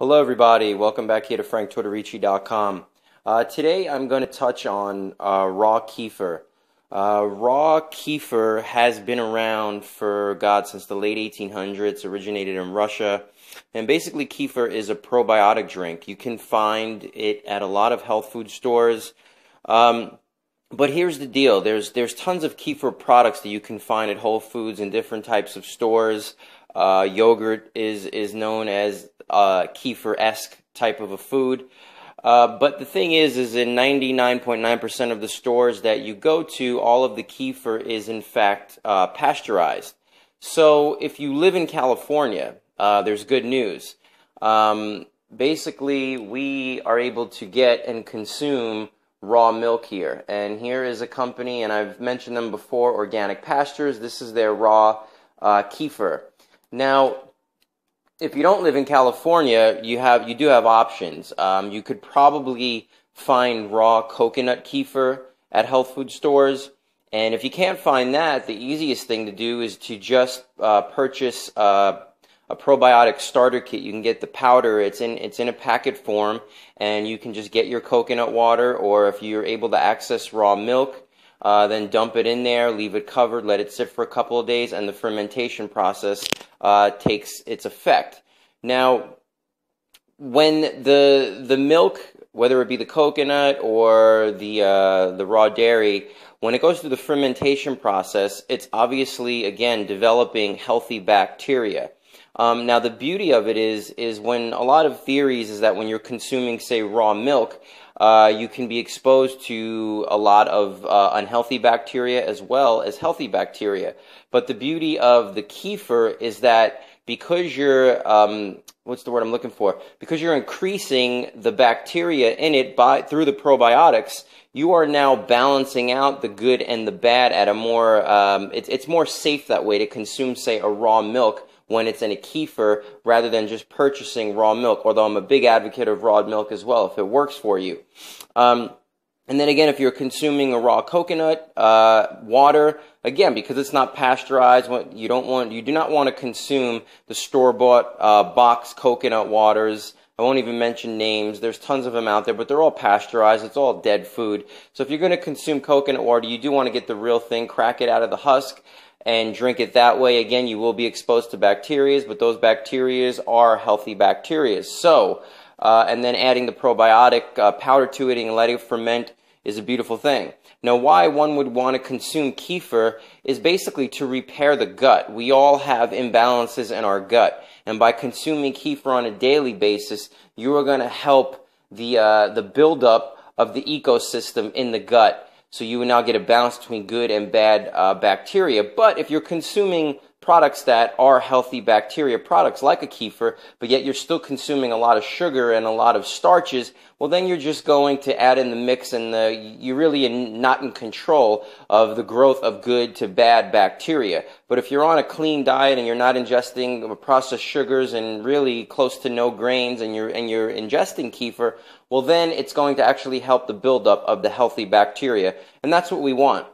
Hello, everybody. Welcome back here to franktortorici.com. Uh, today, I'm going to touch on uh, raw kefir. Uh, raw kefir has been around for God since the late 1800s. Originated in Russia, and basically, kefir is a probiotic drink. You can find it at a lot of health food stores. Um, but here's the deal: there's there's tons of kefir products that you can find at Whole Foods and different types of stores. Uh, yogurt is is known as uh, kefir-esque type of a food. Uh, but the thing is, is in 99.9% of the stores that you go to, all of the kefir is in fact uh, pasteurized. So if you live in California, uh, there's good news. Um, basically, we are able to get and consume raw milk here. And here is a company, and I've mentioned them before, Organic Pastures. This is their raw uh, kefir. Now, if you don't live in California, you have you do have options. Um, you could probably find raw coconut kefir at health food stores, and if you can't find that, the easiest thing to do is to just uh, purchase uh, a probiotic starter kit. You can get the powder. It's in it's in a packet form, and you can just get your coconut water, or if you're able to access raw milk, uh, then dump it in there, leave it covered, let it sit for a couple of days, and the fermentation process uh, takes its effect. Now, when the the milk, whether it be the coconut or the uh, the raw dairy, when it goes through the fermentation process, it's obviously again developing healthy bacteria. Um, now, the beauty of it is, is when a lot of theories is that when you're consuming, say, raw milk, uh, you can be exposed to a lot of uh, unhealthy bacteria as well as healthy bacteria. But the beauty of the kefir is that because you're, um, what's the word I'm looking for? Because you're increasing the bacteria in it by through the probiotics, you are now balancing out the good and the bad at a more, um, it's, it's more safe that way to consume, say, a raw milk when it's in a kefir rather than just purchasing raw milk, although I'm a big advocate of raw milk as well if it works for you. Um, and then again, if you're consuming a raw coconut uh, water, again because it's not pasteurized, you don't want you do not want to consume the store-bought uh, box coconut waters. I won't even mention names. There's tons of them out there, but they're all pasteurized. It's all dead food. So if you're going to consume coconut water, you do want to get the real thing, crack it out of the husk, and drink it that way, again, you will be exposed to bacteria, but those bacteria are healthy bacteria. So, uh, and then adding the probiotic uh, powder to it and letting it ferment is a beautiful thing. Now, why one would want to consume kefir is basically to repair the gut. We all have imbalances in our gut, and by consuming kefir on a daily basis, you are going to help the uh, the buildup of the ecosystem in the gut so you will now get a balance between good and bad uh, bacteria. But if you're consuming products that are healthy bacteria products like a kefir, but yet you're still consuming a lot of sugar and a lot of starches, well then you're just going to add in the mix and the, you're really in, not in control of the growth of good to bad bacteria. But if you're on a clean diet and you're not ingesting processed sugars and really close to no grains and you're, and you're ingesting kefir, well then it's going to actually help the buildup of the healthy bacteria. And that's what we want.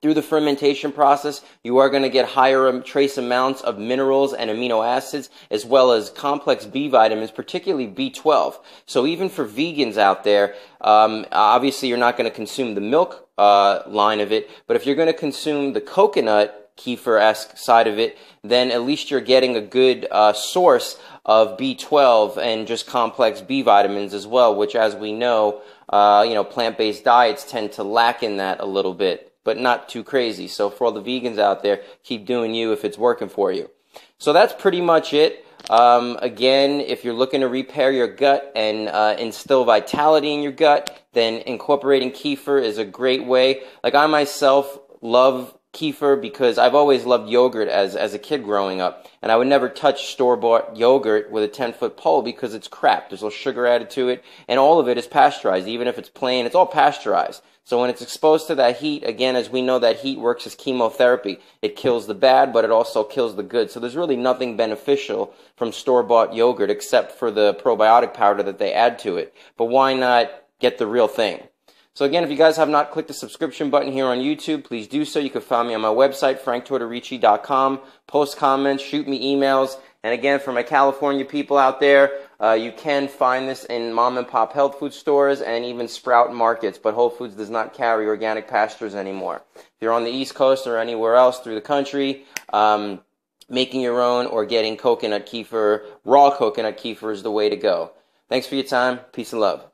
Through the fermentation process, you are going to get higher trace amounts of minerals and amino acids, as well as complex B vitamins, particularly B12. So even for vegans out there, um, obviously you're not going to consume the milk uh, line of it, but if you're going to consume the coconut kefir-esque side of it, then at least you're getting a good uh, source of B12 and just complex B vitamins as well, which, as we know, uh, you know, plant-based diets tend to lack in that a little bit but not too crazy. So for all the vegans out there, keep doing you if it's working for you. So that's pretty much it. Um, again, if you're looking to repair your gut and uh, instill vitality in your gut, then incorporating kefir is a great way. Like I myself love kefir because I've always loved yogurt as, as a kid growing up. And I would never touch store bought yogurt with a 10 foot pole because it's crap. There's no sugar added to it. And all of it is pasteurized. Even if it's plain, it's all pasteurized. So when it's exposed to that heat, again, as we know, that heat works as chemotherapy. It kills the bad, but it also kills the good. So there's really nothing beneficial from store-bought yogurt except for the probiotic powder that they add to it. But why not get the real thing? So again, if you guys have not clicked the subscription button here on YouTube, please do so. You can find me on my website, franktortorici.com. Post comments, shoot me emails. And again, for my California people out there, Uh, you can find this in mom and pop health food stores and even sprout markets, but Whole Foods does not carry organic pastures anymore. If you're on the East Coast or anywhere else through the country, um, making your own or getting coconut kefir, raw coconut kefir is the way to go. Thanks for your time. Peace and love.